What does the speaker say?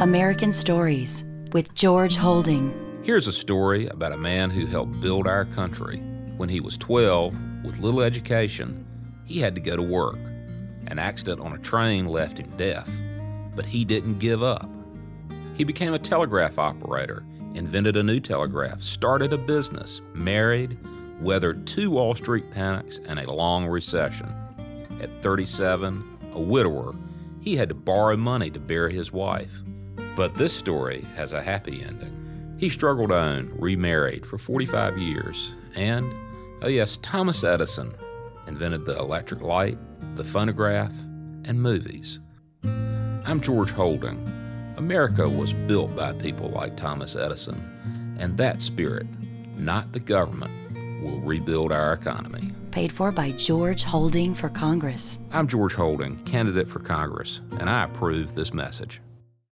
American Stories with George Holding. Here's a story about a man who helped build our country. When he was 12, with little education, he had to go to work. An accident on a train left him deaf, but he didn't give up. He became a telegraph operator, invented a new telegraph, started a business, married, weathered two Wall Street panics and a long recession. At 37, a widower, he had to borrow money to bury his wife. But this story has a happy ending. He struggled on, remarried for 45 years, and, oh yes, Thomas Edison invented the electric light, the phonograph, and movies. I'm George Holding. America was built by people like Thomas Edison, and that spirit, not the government, will rebuild our economy. Paid for by George Holding for Congress. I'm George Holding, candidate for Congress, and I approve this message.